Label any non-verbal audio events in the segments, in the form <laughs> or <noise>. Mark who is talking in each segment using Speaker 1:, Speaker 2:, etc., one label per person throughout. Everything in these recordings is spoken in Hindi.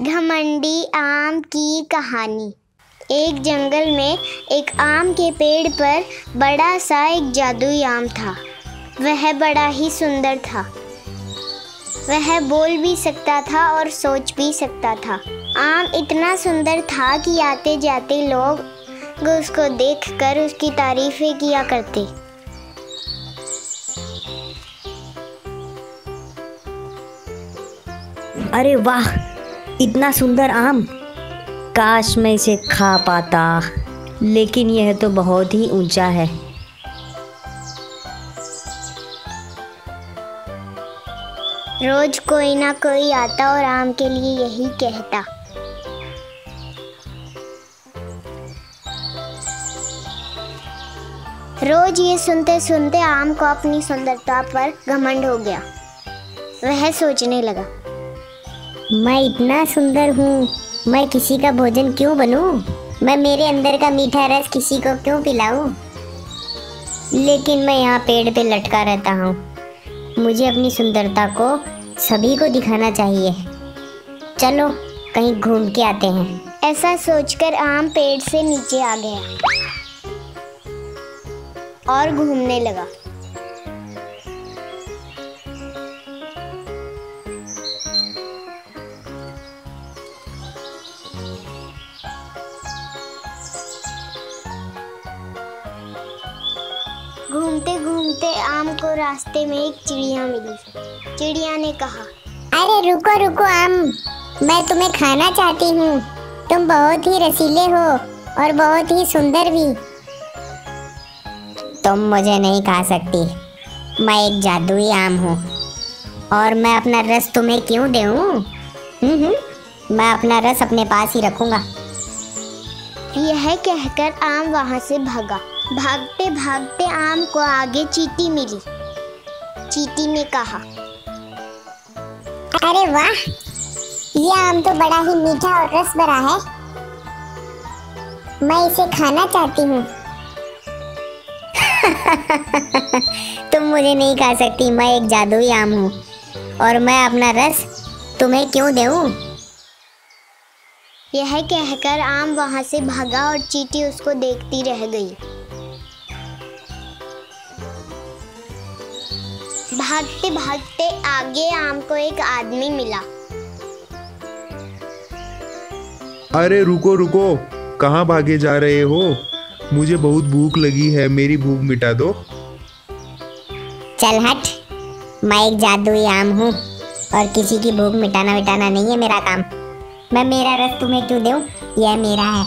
Speaker 1: घमंडी आम की कहानी। एक जंगल में एक आम के पेड़ पर बड़ा सा एक जादुई आम था। वह बड़ा ही सुंदर था। वह बोल भी सकता था और सोच भी सकता था। आम इतना सुंदर था कि आते जाते लोग उसको देखकर उसकी तारीफें किया करते।
Speaker 2: अरे वाह इतना सुंदर आम। काश मैं इसे खा पाता, लेकिन यह तो बहुत ही ऊँचा है।
Speaker 1: रोज कोई ना कोई आता और आम के लिए यही कहता। रोज ये सुनते सुनते आम को अपनी सुंदरता पर घमंड हो गया। वह सोचने लगा।
Speaker 3: मैं इतना सुंदर हूँ। मैं किसी का भोजन क्यों बनूं? मैं मेरे अंदर का मीठा रस किसी को क्यों पिलाऊं? लेकिन मैं यहाँ पेड़ पे लटका रहता हूँ। मुझे अपनी सुंदरता को सभी को दिखाना चाहिए। चलो, कहीं घूम के आते हैं।
Speaker 1: ऐसा सोचकर आम पेड़ से नीचे आ गया और घूमने लगा। घूमते घूमते आम को रास्ते में एक चिड़िया मिली। चिड़िया ने कहा
Speaker 3: अरे रुको रुको आम। मैं तुम्हें खाना चाहती हूँ। तुम बहुत ही रसीले हो और बहुत ही सुंदर भी। तुम मुझे नहीं खा सकती। मैं एक जादुई आम हूँ। और मैं अपना रस तुम्हें क्यों दूँ? हम्म हम्म। मैं अपना रस अपने पास ही रखूँगा।
Speaker 1: यह कहकर आम वहाँ से भागा। भागते भागते आम को आगे चीटी मिली। चीटी ने कहा,
Speaker 3: अरे वाह, ये आम तो बड़ा ही मीठा और रस भरा है। मैं इसे खाना चाहती हूँ। <laughs> तुम मुझे नहीं खा सकती, मैं एक जादुई आम हूँ और मैं अपना रस तुम्हें क्यों दूँ?
Speaker 1: यह कहकर आम वहाँ से भागा और चीटी उसको देखती रह गई। भागते भागते आगे आम को एक आदमी मिला।
Speaker 4: अरे रुको रुको। कहाँ भागे जा रहे हो? मुझे बहुत भूख लगी है मेरी भूख मिटा दो।
Speaker 3: चल हट। मैं एक जादुई आम हूँ और किसी की भूख मिटाना मिटाना नहीं है मेरा काम। मैं मेरा रस तुम्हें क्यों दूँ? यह मेरा है।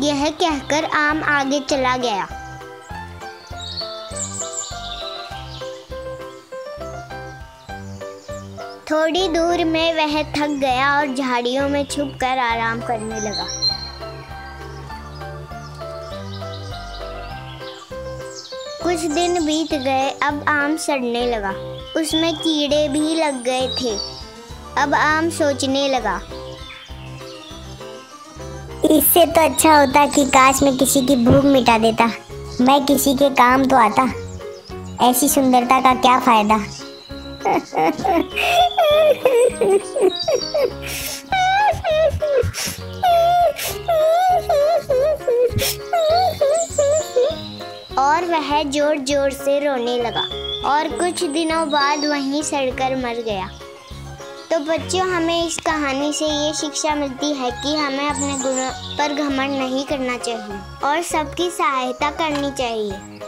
Speaker 1: यह कहकर आम आगे चला गया। थोड़ी दूर में वह थक गया और झाड़ियों में छुपकर आराम करने लगा। कुछ दिन बीत गए, अब आम सड़ने लगा। उसमें कीड़े भी लग गए थे। अब आम सोचने लगा।
Speaker 3: इससे तो अच्छा होता कि काश मैं किसी की भूख मिटा देता। मैं किसी के काम तो आता। ऐसी सुंदरता का क्या फ़ायदा?
Speaker 1: और वह ज़ोर ज़ोर से रोने लगा और कुछ दिनों बाद वहीं सड़कर मर गया। तो बच्चों, हमें इस कहानी से ये शिक्षा मिलती है कि हमें अपने गुणों पर घमंड नहीं करना चाहिए और सबकी सहायता करनी चाहिए।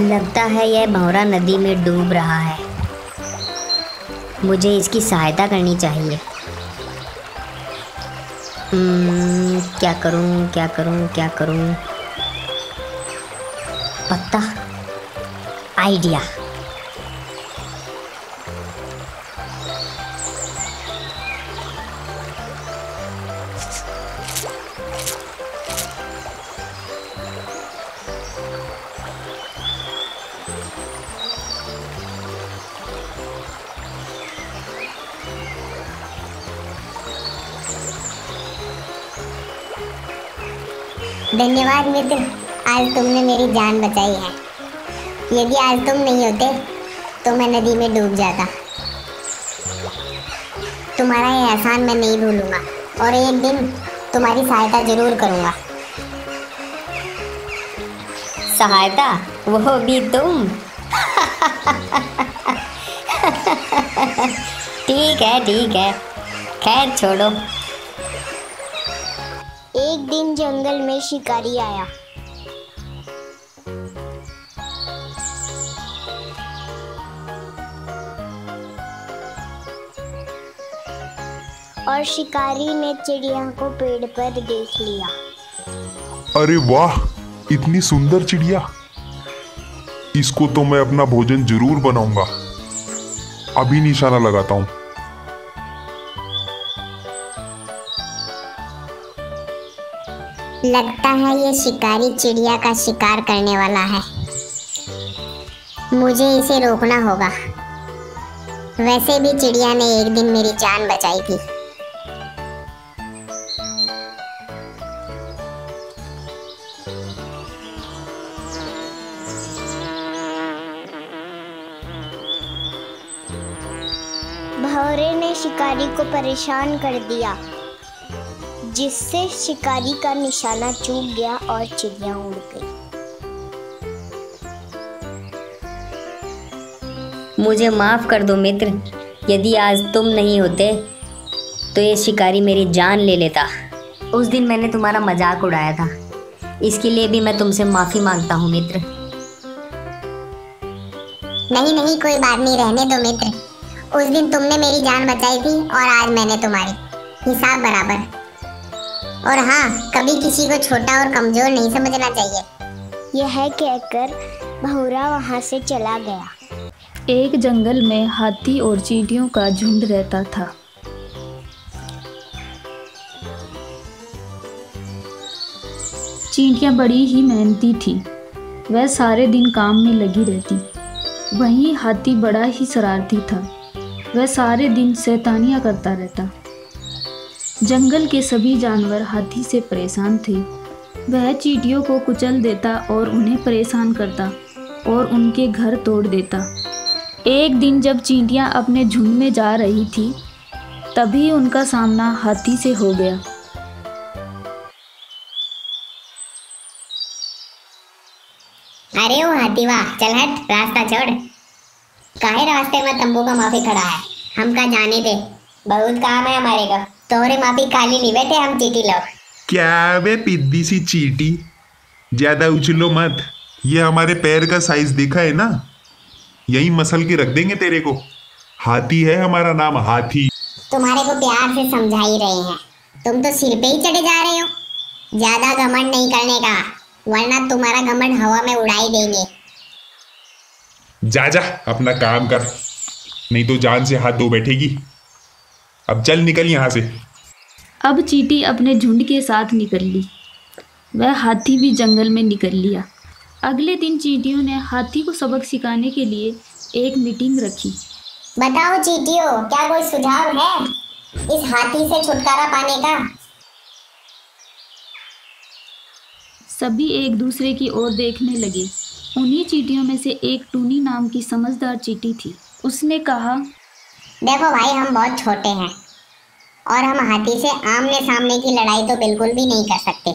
Speaker 2: लगता है यह भौरा नदी में डूब रहा है। मुझे इसकी सहायता करनी चाहिए। हम्म, क्या करूँ क्या करूँ क्या करूँ? पत्ता? आइडिया।
Speaker 3: धन्यवाद मित्र, आज तुमने मेरी जान बचाई है। यदि आज तुम नहीं होते तो मैं नदी में डूब जाता। तुम्हारा ये एहसान मैं नहीं भूलूँगा, और एक दिन तुम्हारी सहायता ज़रूर करूँगा।
Speaker 2: सहायता? वो भी तुम? <laughs> ठीक है ठीक है। खैर छोड़ो।
Speaker 1: एक दिन जंगल में शिकारी आया। और शिकारी ने चिड़िया को पेड़ पर देख लिया।
Speaker 5: अरे वाह, इतनी सुंदर चिड़िया। इसको तो मैं अपना भोजन ज़रूर बनाऊँगा। अभी निशाना लगाता हूँ।
Speaker 3: लगता है ये शिकारी चिड़िया का शिकार करने वाला है। मुझे इसे रोकना होगा। वैसे भी चिड़िया ने एक दिन मेरी जान बचाई थी।
Speaker 1: भौरे ने शिकारी को परेशान कर दिया। जिससे शिकारी का निशाना चूक गया और चिड़िया उड़ गई।
Speaker 2: मुझे माफ़ कर दो मित्र यदि आज तुम नहीं होते तो ये शिकारी मेरी जान ले लेता। उस दिन मैंने तुम्हारा मज़ाक उड़ाया था। इसके लिए भी मैं तुमसे माफ़ी माँगता हूँ मित्र।
Speaker 3: नहीं नहीं कोई बात नहीं रहने दो मित्र। उस दिन तुमने मेरी जान बचाई थी और आज मैंने तुम्हारी। हिसाब बराबर। और हाँ कभी किसी को छोटा और कमज़ोर नहीं समझना चाहिए।
Speaker 1: यह कहकर भौरा वहाँ से चला गया।
Speaker 6: एक जंगल में हाथी और चींटियों का झुंड रहता था। चींटियाँ बड़ी ही मेहनती थी। वह सारे दिन काम में लगी रहती। वहीं हाथी बड़ा ही शरारती था। वह सारे दिन शैतानियाँ करता रहता। जंगल के सभी जानवर हाथी से परेशान थे। वह चीटियों को कुचल देता और उन्हें परेशान करता और उनके घर तोड़ देता। एक दिन जब चींटियाँ अपने झुंड में जा रही थी, तभी उनका सामना हाथी से हो गया।
Speaker 3: अरे ओ हाथी वाह, चल हट, रास्ता छोड़। काहे रास्ते में तंबू का माफ़ी खड़ा है? हम का जाने दे? बहुत काम है हमारे को। तोरे माफ़ी खाली नहीं बैठे हम चीटी लोग
Speaker 4: क्या वे पिद्दी सी चीटी? ज़्यादा उछलो मत। ये हमारे पैर का साइज़ देखा है ना? यही मसल के रख देंगे तेरे को। हाथी है हमारा नाम हाथी।
Speaker 3: तुम्हारे को प्यार से समझा ही रहे हैं। तुम तो सिर पे ही चढ़े जा रहे हो। ज़्यादा घमंड नहीं करने का वरना तुम्हारा घमंड हवा में उड़ाई देंगे।
Speaker 4: जा जा अपना काम कर। नहीं तो जान से हाथ धो बैठेगी। अब चल निकल यहाँ से।
Speaker 6: अब चीटी अपने झुंड के साथ निकल ली। वह हाथी भी जंगल में निकल लिया। अगले दिन चींटियों ने हाथी को सबक सिखाने के लिए एक मीटिंग रखी।
Speaker 3: बताओ चीटियो क्या कोई सुझाव है? इस हाथी से छुटकारा पाने का।
Speaker 6: सभी एक दूसरे की ओर देखने लगे। उन्हीं चीटियों में से एक टूनी नाम की समझदार चीटी थी। उसने कहा
Speaker 3: देखो भाई हम बहुत छोटे हैं। और हम हाथी से आमने सामने की लड़ाई तो बिल्कुल भी नहीं कर सकते।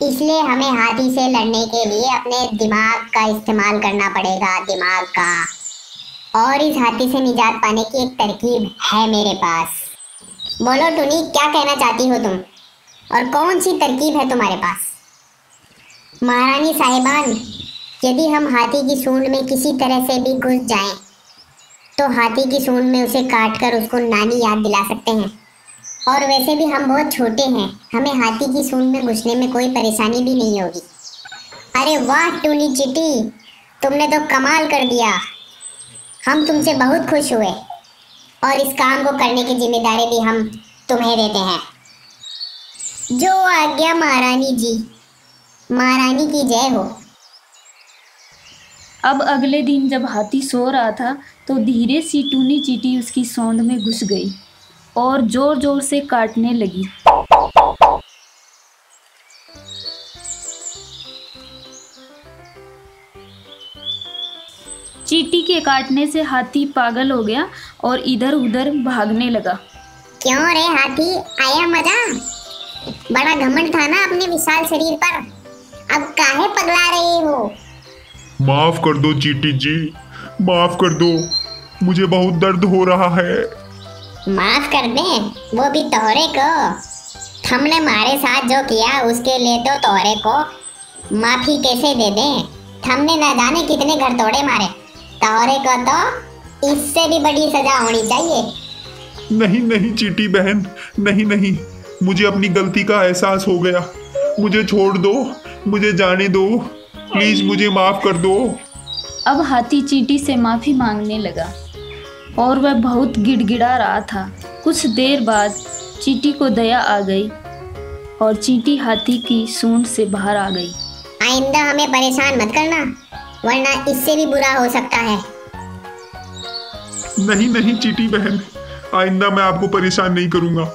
Speaker 3: इसलिए हमें हाथी से लड़ने के लिए अपने दिमाग का इस्तेमाल करना पड़ेगा दिमाग का। और इस हाथी से निजात पाने की एक तरकीब है मेरे पास। बोलो टुनी क्या कहना चाहती हो तुम? और कौन सी तरकीब है तुम्हारे पास? महारानी साहिबान यदि हम हाथी की सूंड में किसी तरह से भी घुस जाएँ, तो हाथी की सूंड में उसे काट कर उसको नानी याद दिला सकते हैं। और वैसे भी हम बहुत छोटे हैं। हमें हाथी की सूंड में घुसने में कोई परेशानी भी नहीं होगी। अरे वाह, टूनी चिटी तुमने तो कमाल कर दिया। हम तुमसे बहुत खुश हुए। और इस काम को करने की ज़िम्मेदारी भी हम तुम्हें देते हैं। जो आज्ञा महारानी जी, महारानी की जय हो।
Speaker 6: अब अगले दिन जब हाथी सो रहा था तो धीरे सी टूनी चीटी उसकी सौंड में घुस गई। और ज़ोर ज़ोर से काटने लगी। चीटी के काटने से हाथी पागल हो गया और इधर उधर भागने लगा।
Speaker 3: क्यों रे हाथी? आया मज़ा? बड़ा घमंड था ना अपने विशाल शरीर पर। अब काहे पगला रहे हो?
Speaker 5: माफ़ कर दो चीटी जी माफ़ कर दो। मुझे बहुत दर्द हो रहा है।
Speaker 3: माफ़ कर दे वो भी तोहरे को। हमने हमारे साथ जो किया उसके लिए तो तोहरे को माफ़ी कैसे दे दे? हमने न जाने कितने घर तोड़े मारे। तोहरे को तो इससे भी बड़ी सजा होनी चाहिए।
Speaker 5: नहीं नहीं चीटी बहन नहीं नहीं मुझे अपनी गलती का एहसास हो गया। मुझे छोड़ दो मुझे जाने दो। प्लीज़ मुझे माफ़ कर दो।
Speaker 6: अब हाथी चीटी से माफ़ी मांगने लगा। और वह बहुत गिड़गिड़ा रहा था। कुछ देर बाद चीटी को दया आ गई और चीटी हाथी की सूंड से बाहर आ गई।
Speaker 3: आइंदा हमें परेशान मत करना वरना इससे भी बुरा हो सकता है।
Speaker 5: नहीं नहीं चीटी बहन आइंदा मैं आपको परेशान नहीं करूँगा।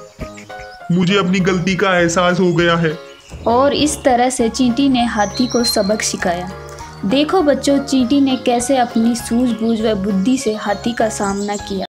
Speaker 5: मुझे अपनी गलती का एहसास हो गया है।
Speaker 6: और इस तरह से चींटी ने हाथी को सबक सिखाया। देखो बच्चों चींटी ने कैसे अपनी सूझबूझ व बुद्धि से हाथी का सामना किया।